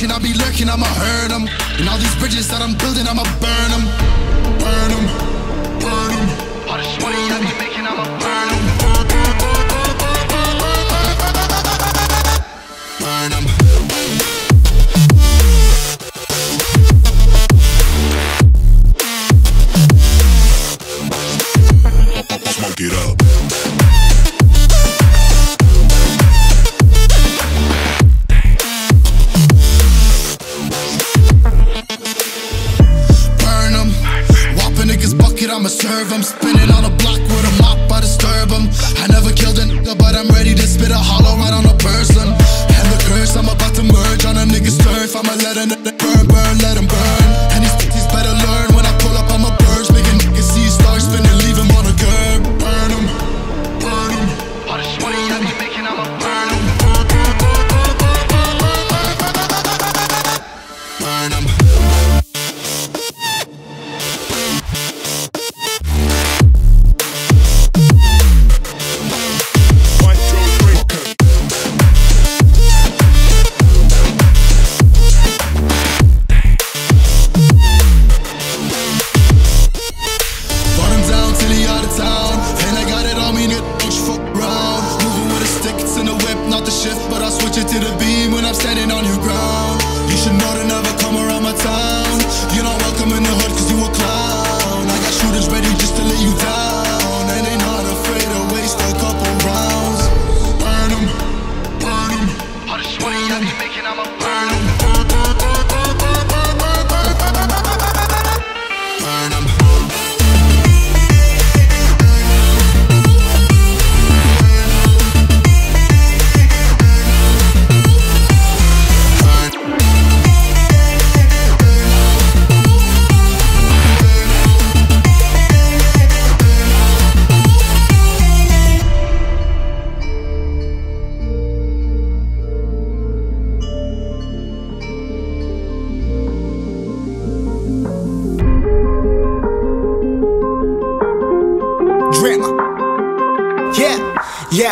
searching, I'll be lurking, I'ma hurt them. And all these bridges that I'm building, I'ma burn them. Burn them, burn them. All this money I be making, I'ma serve them. Spinning on a block with a mop, I disturb them. I never killed a nigga, but I'm ready to spit a hollow right on a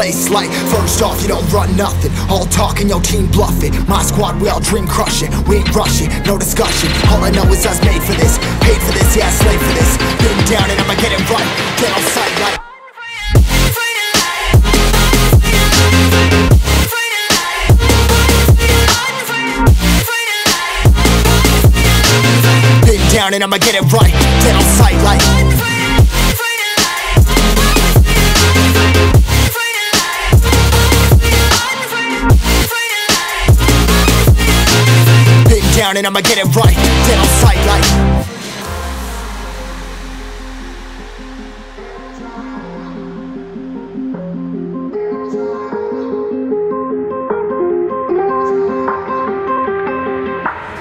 place. Like, first off, you don't run nothing. All talk talking, your team bluffing. My squad, we all dream crushing. We ain't rushing, no discussion. All I know is us made for this. Paid for this, yeah, slave for this. Been down and I'ma get it right. Get on sight like. Down and I'ma get it right. Down and I'ma get it right. Dead on sight like.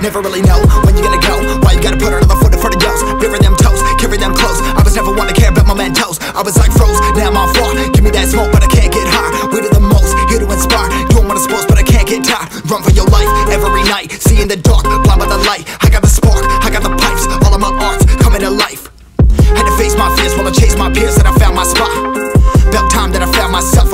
Never really know when you gonna go. Why you gotta put another foot in front of yours? Bury them toes, carry them close. I was never one to care about my mentos. I was like froze,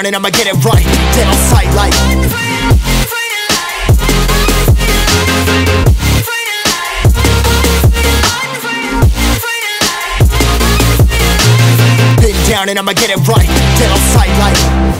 down and I'ma get it right. Dead on sight, like. Been down and I'ma get it right. Dead on sight, like.